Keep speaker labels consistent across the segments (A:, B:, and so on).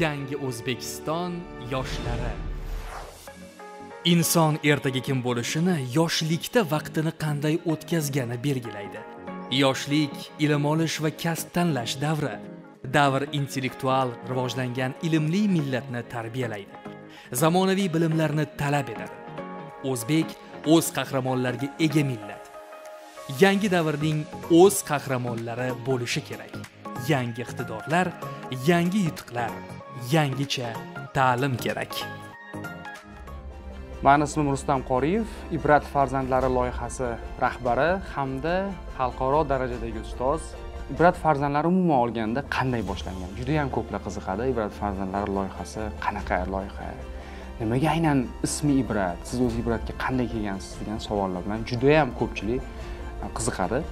A: yangi o'zbekiston yoshlari. Inson ertaga kim bo'lishini yoshlikda vaqtini qanday o'tkazgani belgilaydi. Yoshlik ilm olish va kasb tanlash davri. Davr intellektual rivojlangan ilmli millatni tarbiyalaydi. Zamonaviy bilimlarni talab etadi. O'zbek o'z qahramonlariga ega millat. Yangi davrning o'z qahramonlari bo'lishi kerak. Yangi iqtidorlar yangi yutuqlar. Yangicha ta'lim kerak.
B: Mani ismim rustam qoriyev ibrat farzandlari loyihasi rahbari hamda xalqaro darajadagi ustoz. Ibrat farzandlari umuman olganda qanday boshlangan? Juda yam ko'plar qiziqadi ibrat farzandlari loyihasi qanaqa loyiha? Nimaga aynan ismi ibrat? Siz o'zi ibratga qanday kelgansiz degan savollar bilan judayam ko'pchilik e, qiziqadi.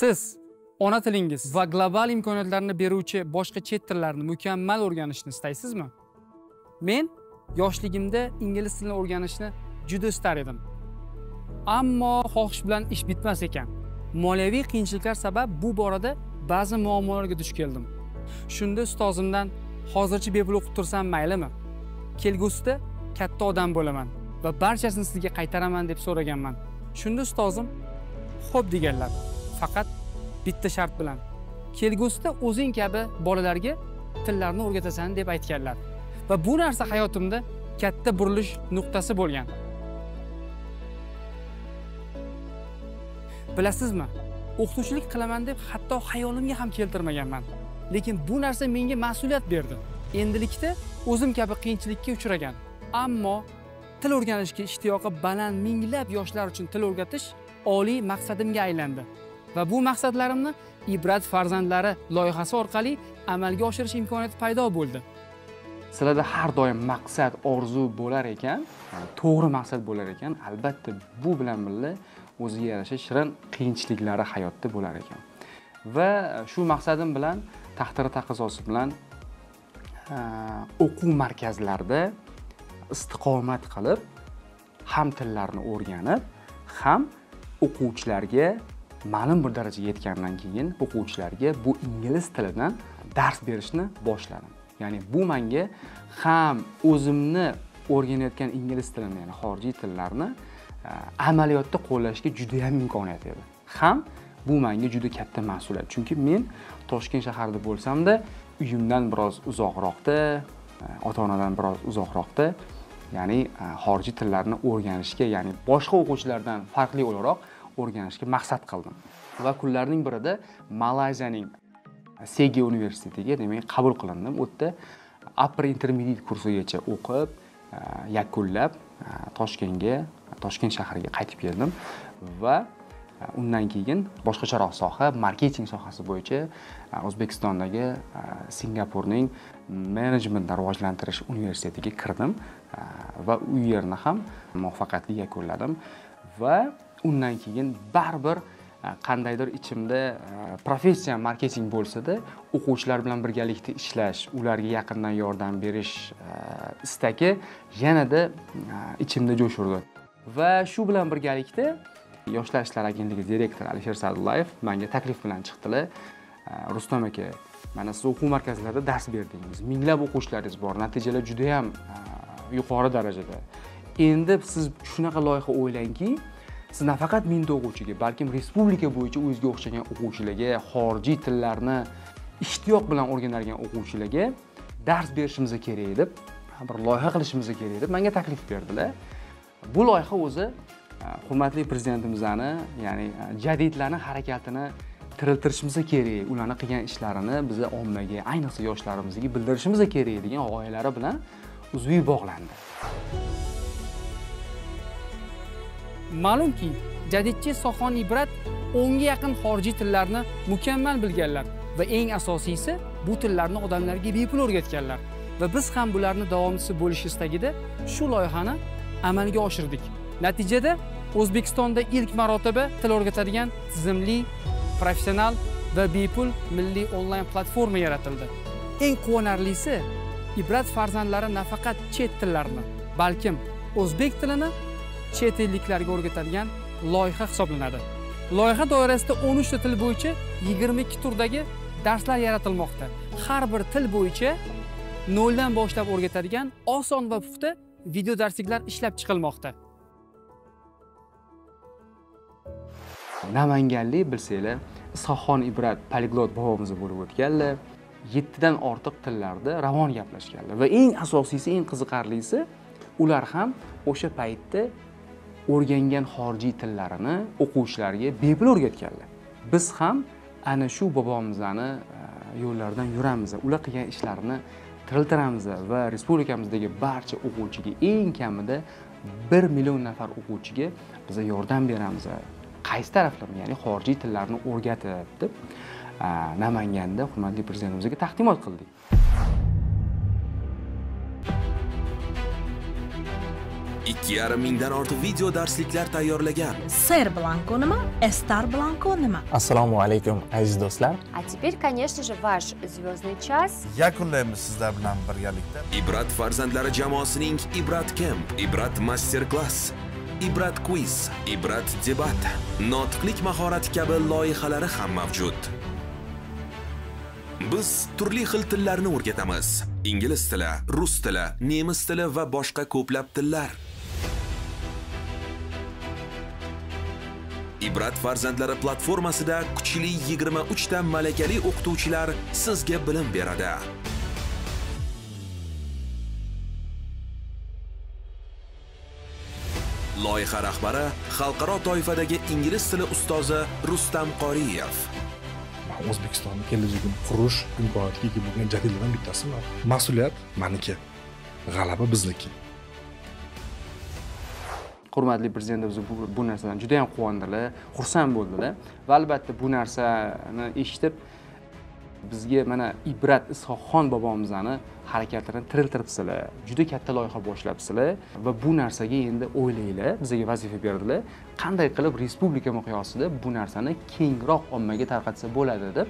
C: Siz ona tilingiz. Va global imkoniyatlarni beruvchi boshqa chet tillarni mukammal o'rganishni istaysizmi? Men yoshligimda ingliz tilini o'rganishni juda istar edim. Ammo xohish bilan ish bitmas ekan. Moliyaviy qiyinchiliklar sabab bu borada ba'zi muammolarga duch keldim. Shunda ustozimdan hozircha bepul o'qib tursam maylimi? Kelgusida katta odam bo'laman va barchasini sizga qaytaraman deb so'raganman. Shunda ustozim xo'p deganlar. Faqat bitta shart bilan. Kelgusida o'zing kabi bolalarga tillarni o'rgatasan deb aytganlar. Va bu narsa hayotimda katta burilish nuqtasi bo'lgan. Bilasizmi o'qituvchilik qilaman deb hatto xayolimga ham keltirmaganman. Lekin bu narsa menga mas'uliyat berdi. Endilikda o'zim kabi qiyinchilikka uchragan. Ammo til o'rganishga ishtiyoqi baland minglab yoshlar uchun til o'rgatish oliy maqsadimga aylandi. Va bu maqsadlarimni ibrat farzandlari loyihasi orqali amalga oshirish imkoniyati paydo bo'ldi.
B: Sizlarda har doim maqsad orzu bo'lar ekan to'g'ri maqsad bo'lar ekan. Albatta bu bilan birga o'ziga yarasha shirin qiyinchiliklari hayotda bo'lar ekan. Va shu maqsadim bilan taqdiri taqozosi bilan o'quv markazlarida istiqomat qilib ham tillarni o'rganib ham o'quvchilarga ma'lum bir darajaga yetgandan keyin o'quvchilarga bu ingliz tilidan dars berishni boshladim. Ya'ni bu menga ham o'zimni o'rganayotgan ingliz tilini ya'ni xorijiy tillarni eh, amaliyotda qo'llashga judayam imkoniyat edi. Ham bu menga juda katta mas'uliyat. Chunki men toshkent shahrida bo'lsamda uyimdan biroz uzoqroqda eh, ota onadan biroz uzoqroqda ya'ni eh, xorijiy tillarni o'rganishga ya'ni boshqa o'quvchilardan farqli o'laroq o'rganishga maqsad qildim. Va kunlarning birida malayziyaning segi universitetiga demak qabul qilindim. U yerda upper intermediate kursigacha o'qib e, yakunlab e, toshkentga toshkent shahriga qaytib keldim. Va e, undan keyin boshqacharoq soha marketing sohasi bo'yicha o'zbekistondagi singapurning menejmentni rivojlantirish universitetiga kirdim. Va u yerni ham muvaffaqiyatli yakunladim. Va undan keyin baribir e, qandaydir ichimda e, professiya marketing bo'lsada o'quvchilar bilan birgalikda ishlash ularga yaqindan yordam berish e, istagi yanada ichimda jo'shirdi va shu bilan birgalikda yoshlar ishlari agentligi direktori alisher sa'dullayev menga taklif bilan chiqdilar. Rustam aka mana siz o'quv markazlarida dars berdingiz minglab o'quvchilaringiz bor natijalar juda yam yuqori darajada. Endi siz shunaqa loyiha o'ylangki siz nafaqat mingta o'quvchiga balkim respublika bo'yicha o'zga o'xshagan o'quvchilarga xorijiy tillarni ishtiyoq bilan o'rganadigan o'quvchilarga dars berishimiz kerak deb bir loyiha qilishimiz kerak deb menga taklif berdilar. Bu loyiha o'zi e, hurmatli prezidentimizni ya'ni e, jadidlarni harakatini tiriltirishimiz kerak ularni qilgan ishlarini biza ommaga ayniqsa yoshlarimizga bildirishimiz kerak degan g'oyalari bilan uzviy bog'landi.
C: Ma'lumki jadidchi sohon ibrat o'nga yaqin xorijiy tillarni mukammal bilganlar va eng asosiysi bu tillarni odamlarga bepul o'rgatganlar. Va biz ham bularni davomchisi bo'lish istagida shu loyihani amalga oshirdik. Natijada o'zbekistonda ilk marotaba til o'rgatadigan tizimli professional va bepul milliy onlayn platforma yaratildi. Eng quvonarlisi ibrat farzandlari nafaqat chet tillarini balkim o'zbek tilini chet elliklarga o'rgatadigan loyiha hisoblanadi. Loyiha doirasida o'n uchta til bo'yicha yigirma ikki turdagi darslar yaratilmoqda. Har bir til bo'yicha noldan boshlab o'rgatadigan oson va puxta video darsliklar ishlab chiqilmoqda.
B: Namanganlik bilsanglar is'hoqxon ibrat poliglot bobomiz bo'lib o'tganlar yettidan ortiq tillarda ravon gaplashganlar va eng asosiysi eng qiziqarlisi ular ham o'sha paytda o'rgangan xorijiy tillarini o'quvchilarga bepul o'rgatganlar. Biz ham ana shu bobomizni e, yo'llaridan yuramiz. Ular qilgan ishlarini tiriltiramiz va respublikamizdagi barcha o'quvchiga eng kamida bir million nafar o'quvchiga biz yordam beramiz. Qaysi taraflama ya'ni xorijiy tillarni o'rgatib deb e, namanganda hurmatli prezidentimizga taqdimot qildik.
D: Ikki yarim mingdan ortiq video darsliklar tayyorlagan
E: Ser Blanco nima? Estar Blanco nima?
F: assalomu alaykum aziz do'stlar
G: А теперь, конечно же, ваш звездный час.
H: yakunlaymiz sizlar bilan birgalikda
D: ibrat farzandlari jamoasining ibrat camp ibrat master klass ibrat quiz ibrat debat notiqlik mahorati kabi loyihalari ham mavjud biz turli xil tillarni o'rgatamiz ingliz tili rus tili nemis tili va boshqa ko'plab tillar ibrat farzandlari platformasida kuchli 23 ta malakali o'qituvchilar sizga bilim beradi. Loyiha rahbari xalqaro toifadagi ingliz tili ustozi rustam qoriyev.
H: O'zbekistonni kelajagini qurish imkoniyatiga ega bo'lgan jadidlardan bittasi mas'uliyat maniki g'alaba bizniki.
B: Hurmatli prezidentimiz bu, bu narsadan juda yam quvondilar xursand bo'ldilar va albatta bu narsani eshitib bizga mana ibrat isoqxon bobomizni harakatlarini tiriltiribsizlar juda katta loyiha boshlabsizlar va bu narsaga endi o'ylanglar bizga vazifa berdilar. Qanday qilib respublika miqyosida bu narsani kengroq ommaga tarqatsa bo'ladi deb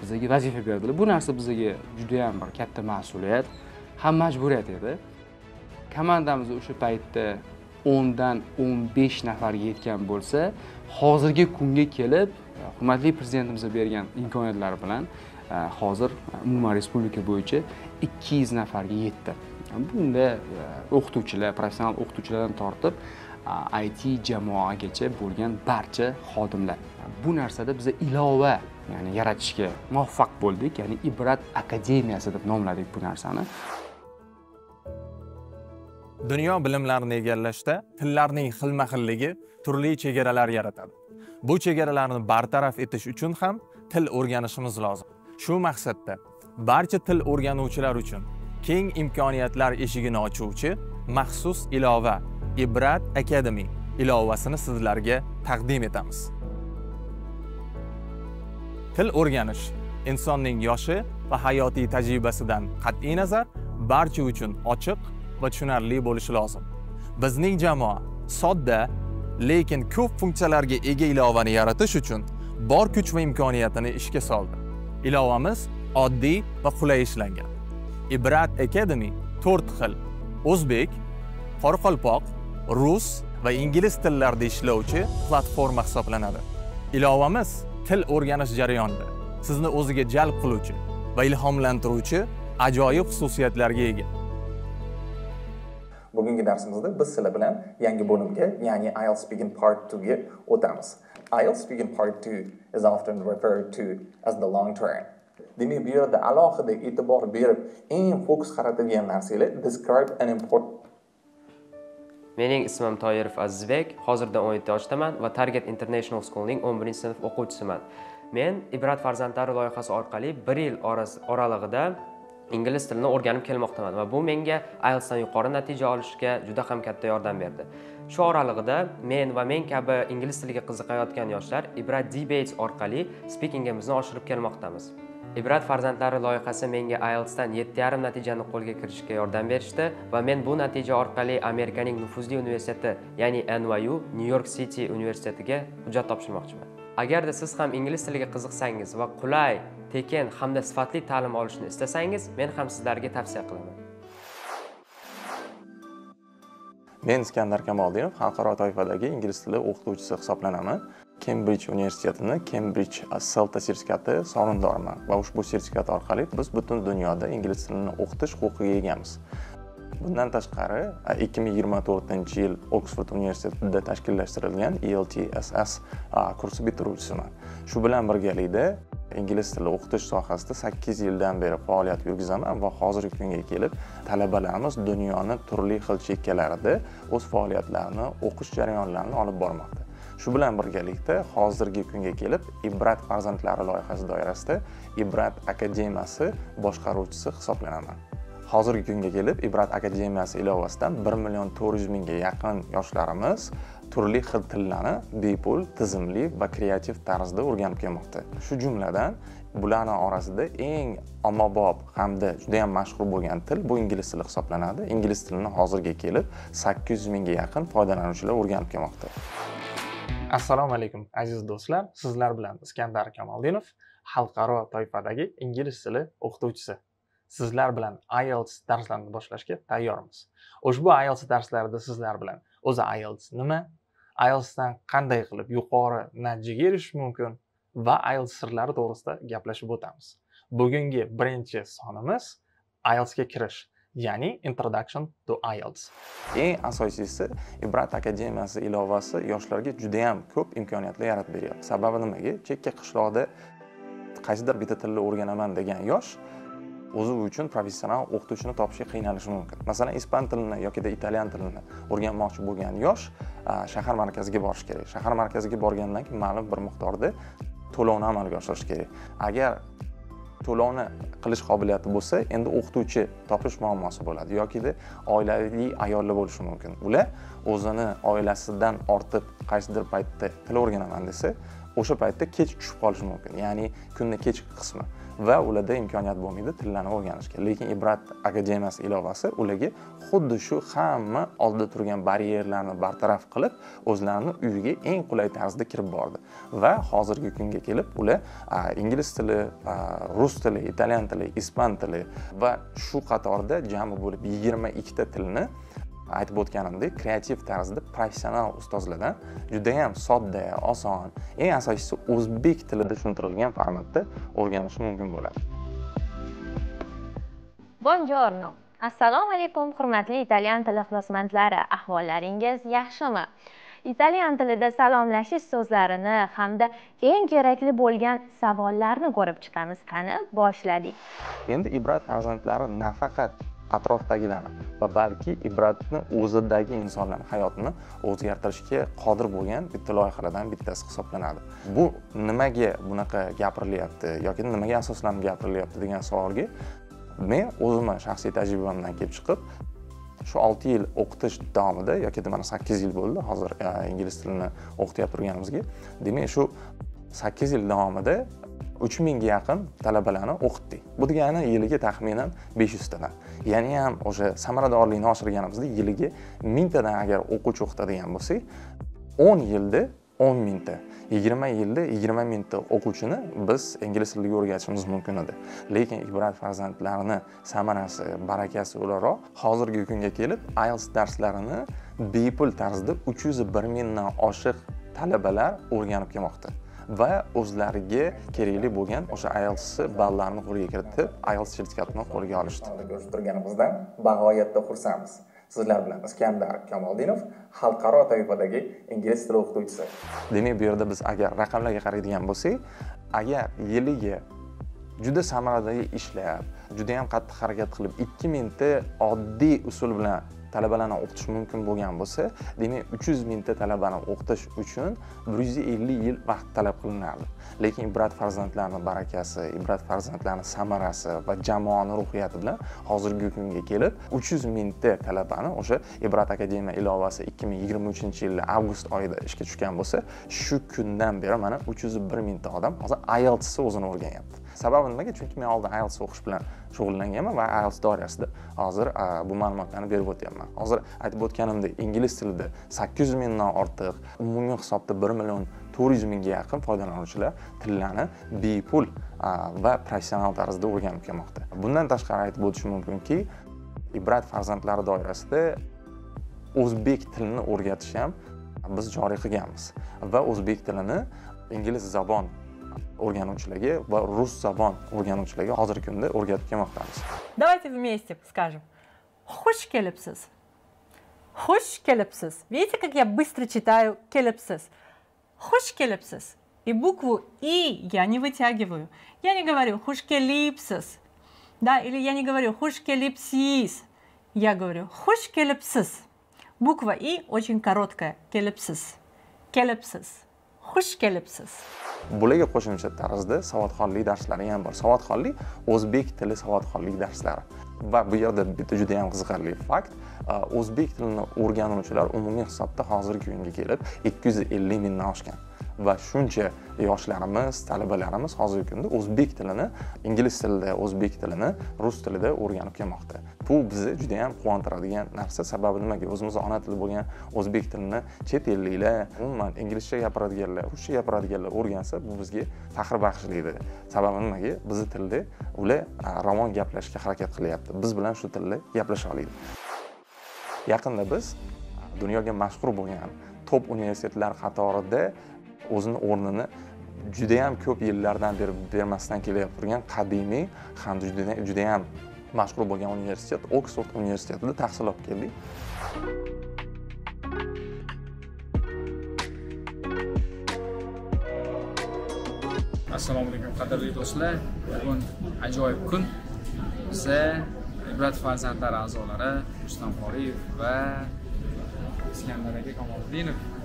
B: bizga vazifa berdilar. Bu narsa bizga judayam bir katta mas'uliyat ham majburiyat edi. Komandamiz o'sha paytda o'ndan o'n besh nafarga yetgan bo'lsa hozirgi kunga kelib e, hurmatli prezidentimiz bergan imkoniyatlar bilan e, hozir umuman respublika bo'yicha ikki yuz nafarga yetdi bunda e, o'qituvchilar professional o'qituvchilardan tortib it jamoagacha bo'lgan barcha xodimlar. Bu narsada biz ilova ya'ni yaratishga muvaffaq bo'ldik ya'ni ibrat akademiyasi deb nomladik bu narsani.
F: Dunyo bilimlarini egallashda tillarning xilma xilligi turli chegaralar yaratadi. Bu chegaralarni bartaraf etish uchun ham til o'rganishimiz lozim. Shu maqsadda barcha til o'rganuvchilar uchun keng imkoniyatlar eshigini ochuvchi maxsus ilova ibrat academy ilovasini sizlarga taqdim etamiz. Til o'rganish insonning yoshi va hayotiy tajribasidan qat'iy nazar barcha uchun ochiq va tushunarli bo'lishi lozim. Bizning jamoa sodda lekin ko'p funksiyalarga ega ilovani yaratish uchun bor kuch va imkoniyatini ishga soldi. Ilovamiz oddiy va qulay ishlangan. Ibrat academy to'rt xil o'zbek qoraqalpoq rus va ingliz tillarida ishlovchi platforma hisoblanadi. Ilovamiz til o'rganish jarayonida sizni o'ziga jalb qiluvchi va ilhomlantiruvchi ajoyib xususiyatlarga ega.
I: Bugungi darsimizda biz sizlar bilan yangi bo'limga ya'ni IELTS Speaking Part 2 ga o'tamiz IELTS Speaking Part 2 is often referred to as the long term. Demak bu yerda alohida e'tibor berib eng fokus qaratilgan narsalar describe an important
J: mening ismim toyirov azizbek hozirda 17 yoshdaman va target international schoolning 11 sinf o'quvchisiman. Men ibrat farzandlari loyihasi orqali bir yil oralig'ida ingliz tilini o'rganib kelmoqdaman va bu menga ielsdan yuqori natija olishga juda ham katta yordam berdi. Shu oralig'ida men va men kabi ingliz tiliga qiziqayotgan yoshlar ibrat debates orqali spikingimizni oshirib kelmoqdamiz. Ibrat farzandlari loyihasi menga IELTSdan 7,5 natijani qo'lga kiritishga yordam berishdi va men bu natija orqali amerikaning nufuzli universiteti ya'ni NYU New York City universitetiga hujjat topshirmoqchiman. Agarda siz ham ingliz tiliga qiziqsangiz va qulay tekin hamda sifatli ta'lim olishni istasangiz men ham sizlarga tavsiya qilaman.
F: Men iskandar kamoldinov xalqaro toifadagi ingliz tili o'qituvchisi hisoblanaman. Kembridj universitetini kembridj selta sertifikati sovrindoriman va ushbu sertifikat orqali biz butun dunyoda ingliz tilini o'qitish huquqiga egamiz. Bundan tashqari e, 2024 yil oksford universitetida tashkillashtirilgan eltss kursi bitiruvchisiman. Shu bilan birgalikda ingliz tili o'qitish sohasida sakkiz yildan beri faoliyat yurgizaman va hozirgi kunga kelib talabalarimiz dunyoni turli xil chekkalarida o'z faoliyatlarini o'qish jarayonlarini olib bormoqda. Shu bilan birgalikda hozirgi kunga kelib ibrat farzandlari loyihasi doirasida ibrat akademiyasi boshqaruvchisi hisoblanaman. Hozirgi kunga kelib ibrat akademiyasi ilovasidan bir million to'rt yuz mingga yaqin yoshlarimiz turli xil tillarni bepul tizimli va kreativ tarzda o'rganib kelmoqda. Shu jumladan bularni orasida eng ommabop hamda juda ham mashhur bo'lgan til bu ingliz tili hisoblanadi. Ingliz tilini hozirga kelib sakkiz yuz mingga yaqin foydalanuvchilar o'rganib kelmoqda.
K: Assalomu alaykum aziz do'stlar. Sizlar bilan iskandar kamoldinov xalqaro toifadagi ingliz tili o'qituvchisi. Sizlar bilan IELTS darslarini boshlashga tayyormiz. Ushbu IELTS darslarida sizlar bilan o'zi IELTS nima IELTSdan qanday qilib yuqori natijaga erishish mumkin va IELTS sirlari to'g'risida gaplashib o'tamiz. Bugungi birinchi sonimiz IELTSga kirish ya'ni introduction to IELTS
F: eng asosiysi ibrat akademiyasi ilovasi yoshlarga judayam ko'p imkoniyatlar yaratib beryapti. Sababi nimaga? Chekka qishloqda qaysidir bitta tilni o'rganaman degan yosh o'zi uchun professional o'qituvchini topishga qiynalishi mumkin. Masalan ispan tilini yokida italyan tilini o'rganmoqchi bo'lgan yosh shahar markaziga borishi kerak. Shahar markaziga borgandan keyin ma'lum bir miqdorda to'lovni amalga oshirish kerak. Agar to'lovni qilish qobiliyati bo'lsa endi o'qituvchi topish muammosi bo'ladi yokida oilali ayollar bo'lishi mumkin. Ular o'zini oilasidan ortib qaysidir paytda til o'rganaman desa o'sha paytda kech tushib qolishi mumkin. Ya'ni kunni kechki qismi. Va ularda imkoniyat bo'lmaydi tillarni o'rganishga. Lekin ibrat akademiyasi ilovasi ularga xuddi shu hamma oldida turgan baryerlarni bartaraf qilib o'zlarini uyiga eng qulay tarzda kirib bordi. Va hozirgi kunga kelib ular ingliz tili rus tili italyan tili ispan tili va shu qatorda jami bo'lib yigirma ikkita tilni aytib o'tganimdek kreativ tarzda professional ustozlardan judayam sodda oson eng asosiysi o'zbek tilida tushuntirilgan formatda o'rganish mumkin bo'ladi
L: Buongiorno. Assalomu alaykum hurmatli italyan tili ixlosmandlari. Ahvollaringiz yaxshimi? Italyan tilida salomlashish so'zlarini hamda eng kerakli bo'lgan savollarni ko'rib chiqamiz. Qani, boshladik.
F: Endi ibrat farzandlari nafaqat atrofdagilarni va balki ibratni o'zidagi insonlarni hayotini o'zgartirishga qodir bo'lgan bitta loyihalardan bittasi hisoblanadi. Bu nimaga bunaqa gapirilyapti yoki nimaga asoslanib gapirilyapti degan savolga men o'zimni shaxsiy tajribamdan kelib chiqib shu olti yil o'qitish davomida yoki mana sakkiz yil bo'ldi hozir e, ingliz tilini o'qityapti turganimizga demak shu sakkiz yil davomida uch mingga yaqin talabalarni o'qitdik bu degani yiliga taxminan besh yuztadan. Ya'ni ham o'sha samaradorlikni oshirganimizda yiliga mingtadan agar o'quvchi o'qitadigan bo'lsak o'n yilda o'n mingta yigirma yilda yigirma mingta o'quvchini biz ingliz tiliga o'rgatishimiz mumkin edi. Lekin ibrat farzandlarini samarasi barakasi o'laroq hozirgi kunga kelib ielts darslarini bepul tarzda uch yuz bir mingdan oshiq talabalar o'rganib kelmoqda. Va o'zlariga kerakli bo'lgan o'sha IELTS ballarini qo'lga kiritib IELTS sertifikatini qo'lga olishdi.
M: Ko'rishib turganimizdan bag'oyatda xursandmiz. Sizlar bilan iskandar kamoldinov xalqaro toifadagi ingliz tili o'qituvchisi.
F: Demak bu yerda biz agar raqamlarga qaraydigan bo'lsak agar yiliga juda samarador ishlab judayam qattiq harakat qilib ikki mingta oddiy usul bilan talabalarni o'qitish mumkin bo'lgan bo'lsa demak uch yuz mingta talabani o'qitish uchun bir yuz ellik yil vaqt talab qilinardi lekin ibrat farzandlarni barakasi ibrat farzandlarni samarasi va jamoani ruhiyati bilan hozirgi kunga kelib uch yuz mingta talabani o'sha ibrat akademiya ilovasi ikki ming yigirma uchinchi yilni avgust oyida ishga tushgan bo'lsa shu kundan beri mana uch yuz bir mingta odam hozir ieltsni o'zini o'rganyapti. Sababi nimaga chunki men oldin ielts o'qish bilan shug'ullanganman va ielts doirasida hozir bu ma'lumotlarni berib o'tyapman. Hozir aytib o'tganimdek ingliz tilida sakkiz yuz mingdan ortiq umumiy hisobda bir million to'rt yuz mingga yaqin foydalanuvchilar tillarni bepul va professional tarzda o'rganib kelmoqda. Bundan tashqari aytib o'tishim mumkinki ibrat farzandlari doirasida o'zbek tilini o'rgatish ham biz joriy qilganmiz. Va o'zbek tilini ingliz zabon zabon o'rganuvchilarga hozirgi kunda o'rgatib kelmoqdamiz
N: Давайте вместе скажем. Xush kelibsiz. Xush kelibsiz. Видите, как я быстро читаю келипсис? Xush kelibsiz. И букву И я не вытягиваю. Я не говорю хуш келипсис. Да, или я не говорю хуш келипсис. Я говорю хуш келипсис. Буква И очень короткая. Келипсис. Келипсис. Xush kelibsiz.
F: bularga qo'shimcha tarzda savodxonlik darslari ham bor. Savodxonlik o'zbek tili savodxonlik darslari. Va bu yerda bitta juda yam qiziqarli fakt e, o'zbek tilini o'rganuvchilar umumiy hisobda hozirgi kunga kelib ikki yuz ellik mingdan oshgan. Va shuncha yoshlarimiz talabalarimiz hozirgi kunda o'zbek tilini ingliz tilida o'zbek tilini rus tilida o'rganib kelmoqda. Bu bizni juda ham quvontiradigan narsa. Sababi nimaga? O'zimizni ona tili bo'lgan o'zbek tilini chet elliklar umuman inglizcha gapiradiganlar ruscha gapiradiganlar o'rgansa bu bizga faxr bag'ishlaydi sababi nimaga? Bizni tilda ular ravon gaplashishga harakat qilyapti. Biz bilan shu tilda gaplasha oladi yaqinda biz dunyoga mashhur bo'lgan top universitetlar qatorida o'zini o'rnini judayam ko'p yillardan beri bermasdan kelayotib turgan qadimiy hamda judayam mashhur bo'lgan universitet oksford universitetida tahsil olib keldik.
O: Assalomu alaykum qadrli do'stlar. Bugun ajoyib kun. Biza ibrat farzandlari a'zolari rustam qoriyev va iskandar aka kamoliddinov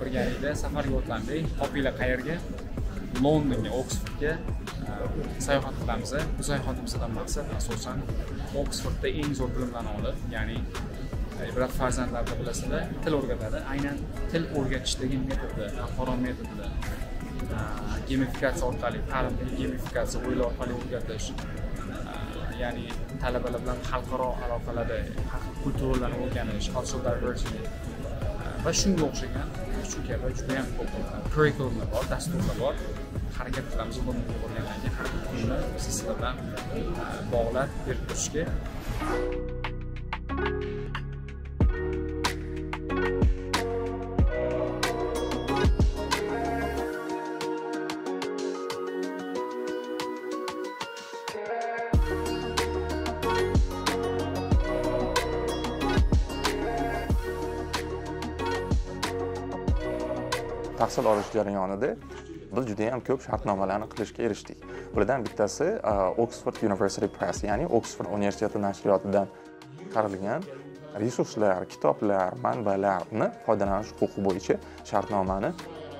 O: birgalikda safarga otlandik topinglar qayerga? Londonga oksfordga. Sayohat qilamiz bu sayohatimizdan maqsad asosan oksfordda eng zo'r bilimlarni olib ya'ni e, ibrat farzandlarni bilasizlar til o'rgatadi. Aynan til o'rgatishdagi metodi xalqaro metodida e, gamifikatsiya orqali ta'limni gemifikatsiya o'yinlar orqali o'rgatish e, ya'ni talabalar bilan xalqaro aloqalarda kulturalarni o'rganish va shunga o'xshagan shu kabi judayam ko'p kurikulumlar bor dasturlar bor. Harakat qilamiz buni keyin har kunni sizlar bilan e, bog'lab berib turishga.
F: Tahsil olish jarayonida biz juda yam ko'p shartnomalarni qilishga erishdik. Bulardan bittasi uh, oxford university press ya'ni oxford universiteti nashriyotidan chiqarilgan resurslar kitoblar manbalarni foydalanish huquqi bo'yicha shartnomani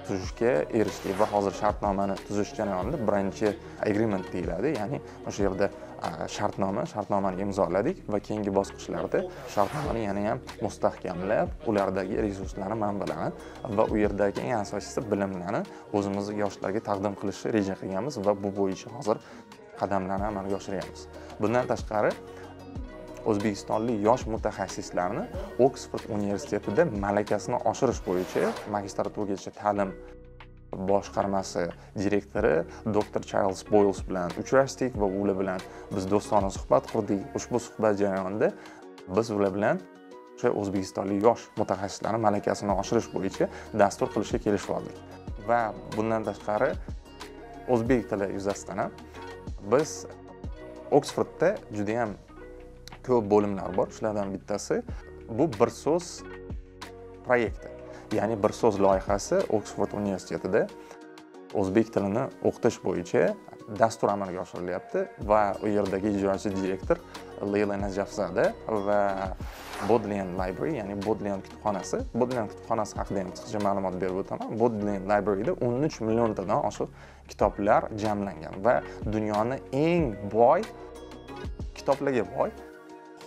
F: tuzishga erishdik. Va hozir shartnomani tuzish jarayonida birinchi agreement deyiladi ya'ni o'sha yerda E, shartnoma shartnomani imzoladik va keyingi bosqichlarda shartnomani yana ham mustahkamlab ulardagi resurslarni manbalarni va u yerdagi eng asosiysi bilimlarni o'zimizni yoshlarga taqdim qilishni reja qilganmiz va bu bo'yicha hozir qadamlarni amalga oshiryapmiz bundan tashqari o'zbekistonlik yosh mutaxassislarni oksford universitetida malakasini oshirish bo'yicha magistraturagacha ta'lim boshqarmasi direktori doktor charles boyls bilan uchrashdik va ular bilan biz do'stona suhbat qurdik. Ushbu suhbat jarayonida biz ular bilan o'sha o'zbekistonlik yosh mutaxassislarni malakasini oshirish bo'yicha dastur qilishga kelishib oldik. Va bundan tashqari o'zbek tili yuzasidan ham biz oksfordda judayam ko'p bo'limlar bor. Shulardan bittasi bu bir so'z proyekti. Ya'ni bir so'z loyihasi oksford universitetida o'zbek tilini o'qitish bo'yicha dastur amalga oshirilyapti va u yerdagi ijrochi direktor leyla najafzada va bodlian library ya'ni bodlian kutubxonasi. Bodlian kutubxonasi haqida ham qisqacha ma'lumot berib o'taman. Bodlian libraryda o'n uch milliontadan oshiq kitoblar jamlangan va dunyoni eng boy kitoblarga boy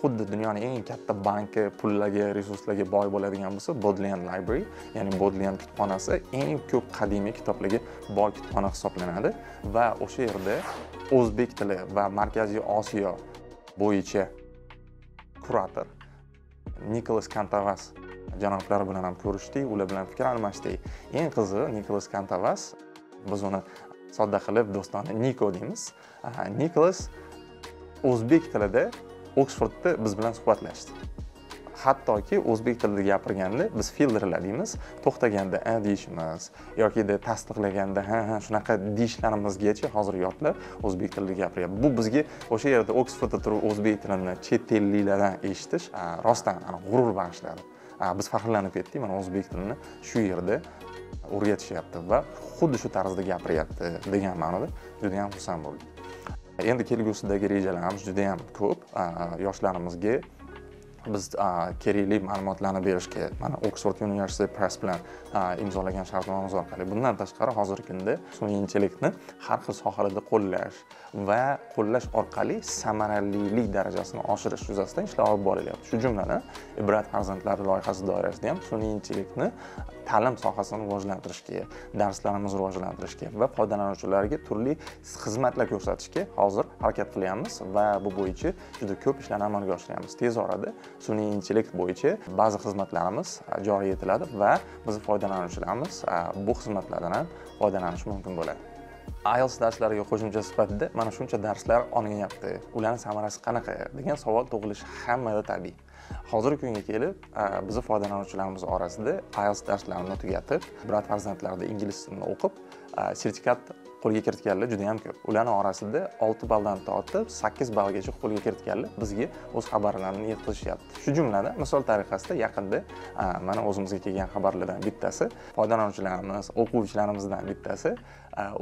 F: xuddi dunyoni eng katta banki pullarga resurslarga boy bo'ladigan bo'lsa bodlean library ya'ni bodlean kutubxonasi eng ko'p qadimiy kitoblarga boy kutubxona hisoblanadi va o'sha yerda o'zbek tili va markaziy osiyo bo'yicha kurator nikolas kantavas janoblar bilan ham ko'rishdik ular bilan fikr almashdik eng qizig'i nikolas kantavas biz uni sodda qilib do'stona niko deymiz nikolas o'zbek tilida oksfordda biz bilan suhbatlashdi. Hattoki o'zbek tilida gapirganda biz filtrlar deymiz to'xtaganda a deyishimiz yokida tasdiqlaganda ha ha shunaqa deyishlarimizgacha hozir yotlar o'zbek tilida gapiryapti bu bizga o'sha yerda oksfordda turib o'zbek tilini chet elliklardan eshitish rostdan g'urur bag'ishladi. Biz faxrlanib ketdik mana o'zbek tilini shu yerda o'rgatishyapti va xuddi shu tarzda gapiryapti degan ma'noda juda yam xursand bo'ldik. Endi kelgusidagi rejalarimiz juda ham ko'p yoshlarimizga biz kerakli ma'lumotlarni berishga mana oksford universiteti press bilan imzolagan shartnomamiz orqali bundan tashqari hozirgi kunda sun'iy intellektni har xil sohalarda qo'llash va qo'llash orqali samaralilik darajasini oshirish yuzasidan ishlar olib borilyapti. Shu jumladan ibrat farzandlari loyihasi doirasida ham sun'iy intellektni ta'lim sohasini rivojlantirishga darslarimizni rivojlantirishga va foydalanuvchilarga turli xizmatlar ko'rsatishga hozir harakat qilyapmiz va bu bo'yicha juda ko'p ishlarni amalga oshiryapmiz tez orada sun'iy intellekt bo'yicha ba'zi xizmatlarimiz e, joriy etiladi va biz foydalanuvchilarimiz e, bu xizmatlardan ham foydalanishi mumkin bo'ladi. Ielts darslariga qo'shimcha sifatida mana shuncha darslar olinyapti ularni samarasi qanaqa? degan savol tug'ilishi hammada tabiiy. Hozirgi kunga kelib e, bizni foydalanuvchilarimiz orasida ielts darslarini tugatib brat farzandlarida ingliz tilini o'qib sertifikat qo'lga kiritganlar juda yam ko'p. Ularni orasida olti balldan tortib sakkiz ballgacha qo'lga kiritganlar bizga o'z xabarlarini yetkazishyapti shu jumladan misol tariqasida yaqinda mana o'zimizga kelgan xabarlardan bittasi foydalanuvchilarimiz o'quvchilarimizdan bittasi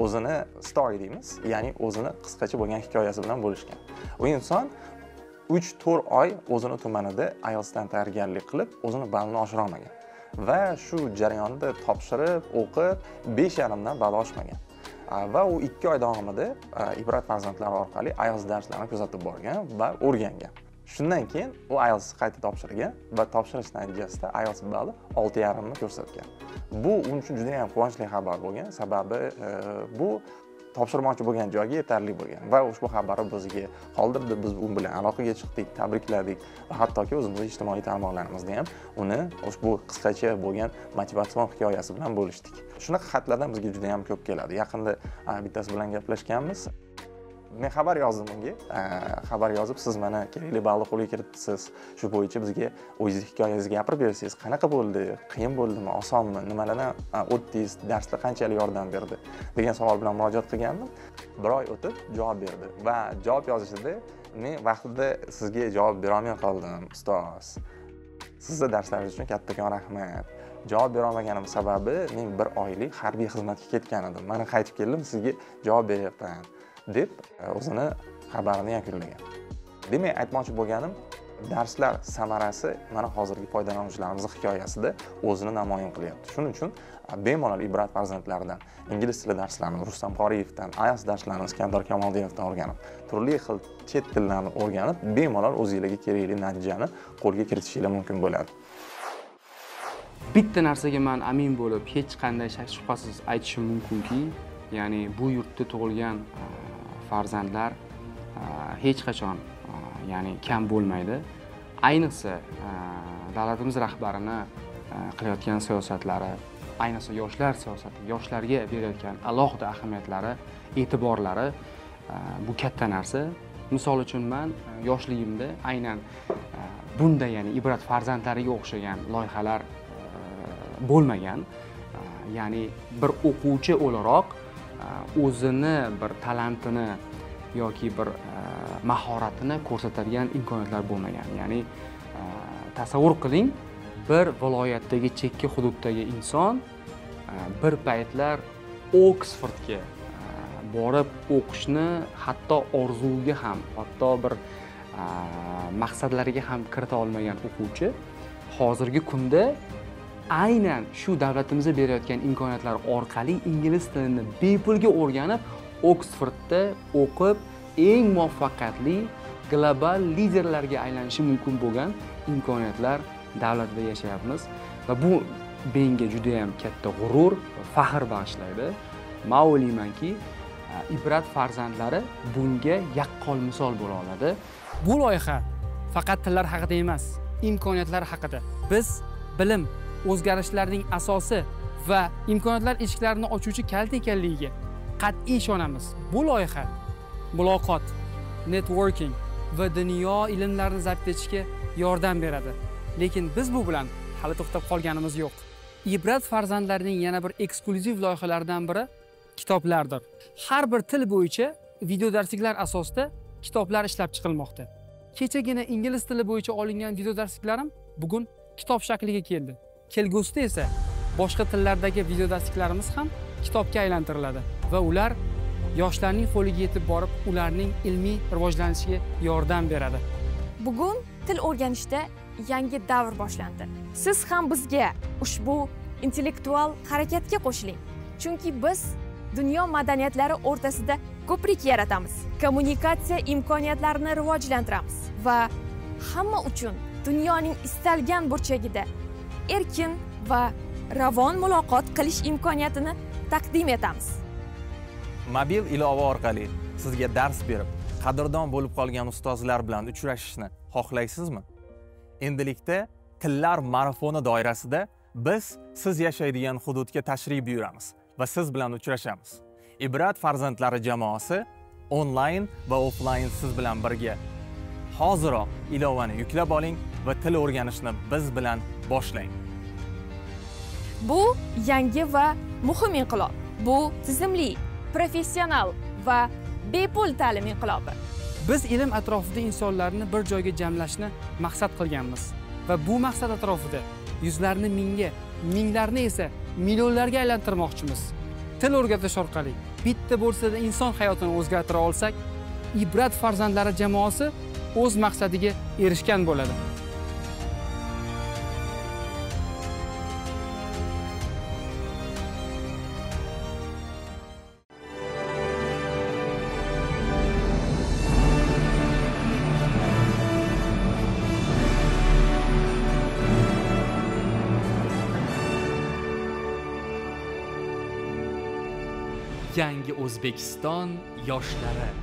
F: o'zini story deymiz ya'ni o'zini qisqacha bo'lgan hikoyasi bilan bo'lishgan. U inson uch to'rt oy o'zini tumanida ielsdan tayyorgarlik qilib o'zini ballini oshirolmagan va shu jarayonda topshirib o'qib besh yarimdan ball oshmagan. Va u ikki oy davomida ibrat farzandlari orqali ielts darslarini kuzatib borgan va o'rgangan shundan keyin u ielts qayta topshirgan va topshirish natijasida ielts balli olti yarimni ko'rsatgan bu uning uchun juda yam quvonchli xabar bo'lgan. Sababi bu topshirmoqchi bo'lgan joyga yetarli bo'lgan va ushbu xabarni bizga qoldirdi. Biz u bilan aloqaga chiqdik tabrikladik va hattoki o'zimizni ijtimoiy tarmoqlarimizda ham uni ushbu qisqacha bo'lgan motivatsion hikoyasi bilan bo'lishdik. Shunaqa xatlardan bizga juda yam ko'p keladi. Yaqinda bittasi bilan gaplashganmiz. Men xabar yozdim unga. Xabar yozib siz mana kerakli ballni qo'lga kiritibsiz. Shu bo'yicha bizga o'zingizni hikoyangizni gapirib bersangiz qanaqa bo'ldi qiyin bo'ldimi osonmi nimalardan o'tdingiz darslar qanchalik yordam berdi degan savol bilan murojaat qilgandim. Bir oy o'tib javob berdi va javob yozishida men vaqtida sizga javob berolmay qoldim ustoz. Sizni darslaringiz uchun kattakon rahmat. Javob berolmaganim sababi men bir oylik harbiy xizmatga ketgan edim. Mana qaytib keldim sizga javob beryapman. Deb e, o'zini xabarini yakunlagan. Demak aytmoqchi bo'lganim darslar samarasi mana hozirgi foydalanuvchilarimizni hikoyasida o'zini namoyon qilyapti. Shuning uchun e, bemalol ibrat farzandlaridan ingliz tili darslarini rustam qoriyevdan ielts darslarini iskandar kamoldiyevdan o'rganib turli xil chet tillarini o'rganib bemalol o'zinglarga kerakli natijani qo'lga kiritishinglar mumkin bo'ladi.
B: Bitta narsaga man amin bo'lib hech qanday shak shubhasiz aytishim mumkinki ya'ni bu yurtda tug'ilgan e, farzandlar hech qachon ya'ni kam bo'lmaydi. Ayniqsa davlatimiz rahbarini qilayotgan siyosatlari ayniqsa yoshlar siyosati yoshlarga berayotgan alohida ahamiyatlari e'tiborlari bu katta narsa. Misol uchun man yoshligimda aynan bunday ya'ni ibrat farzandlariga o'xshagan loyihalar bo'lmagan. Ya'ni bir o'quvchi o'laroq o'zini bir talantini yoki bir mahoratini ko'rsatadigan imkoniyatlar bo'lmagan. Ya'ni tasavvur qiling bir viloyatdagi chekka hududdagi inson bir paytlar oksfordga borib o'qishni hatto orzuga ham hatto bir maqsadlariga ham kirita olmagan o'quvchi hozirgi kunda aynan shu davlatimizga berayotgan imkoniyatlar orqali ingliz tilini bepulga o'rganib oksfordda o'qib eng muvaffaqiyatli global liderlarga aylanishi mumkin bo'lgan imkoniyatlar davlatida yashayapmiz. Va bu menga judayam katta g'urur va faxr bag'ishlaydi. Man o'ylaymanki ibrat farzandlari bunga yaqqol misol bo'la oladi.
C: Bu loyiha faqat tillar haqida emas imkoniyatlar haqida. Biz bilim o'zgarishlarning asosi va imkoniyatlar eshiklarini ochuvchi kaliti ekanligiga qat'iy ishonamiz. Bu loyiha muloqot networking va dunyo ilmlarini zabt etishga yordam beradi. Lekin biz bu bilan hali to'xtab qolganimiz yo'q. Ibrat farzandlarining yana bir eksklyuziv loyihalaridan biri kitoblardir. Har bir til bo'yicha videodarsliklar asosida kitoblar ishlab chiqilmoqda. Kechagina ingliz tili bo'yicha olingan videodarsliklarim bugun kitob shakliga keldi. Kelgusida esa boshqa tillardagi videodarsliklarimiz ham kitobga aylantiriladi va ular yoshlarning qo'liga yetib borib ularning ilmiy rivojlanishiga yordam beradi.
P: Bugun til o'rganishda yangi davr boshlandi. Siz ham bizga ushbu intellektual harakatga qo'shiling chunki biz dunyo madaniyatlari o'rtasida ko'prik yaratamiz kommunikatsiya imkoniyatlarini rivojlantiramiz va hamma uchun dunyoning istalgan burchagida erkin va ravon muloqot qilish imkoniyatini taqdim etamiz.
F: Mobil ilova orqali sizga dars berib qadrdon bo'lib qolgan ustozlar bilan uchrashishni xohlaysizmi? Endilikda tillar marafoni doirasida biz siz yashaydigan hududga tashrif buyuramiz va siz bilan uchrashamiz. Ibrat farzandlari jamoasi onlayn va offlayn siz bilan birga. Hoziroq ilovani yuklab oling. Va til o'rganishni biz bilan boshlang.
P: Bu yangi va muhim inqilob. Bu tizimli professional va bepul ta'lim inqilobi.
C: Biz ilm atrofida insonlarni bir joyga jamlashni maqsad qilganmiz va bu maqsad atrofida yuzlarni mingga minglarni esa millionlarga aylantirmoqchimiz. Til o'rgatish orqali bitta bo'lsada inson hayotini o'zgartira olsak ibrat farzandlari jamoasi o'z maqsadiga erishgan bo'ladi
A: yangi o'zbekiston yoshlari.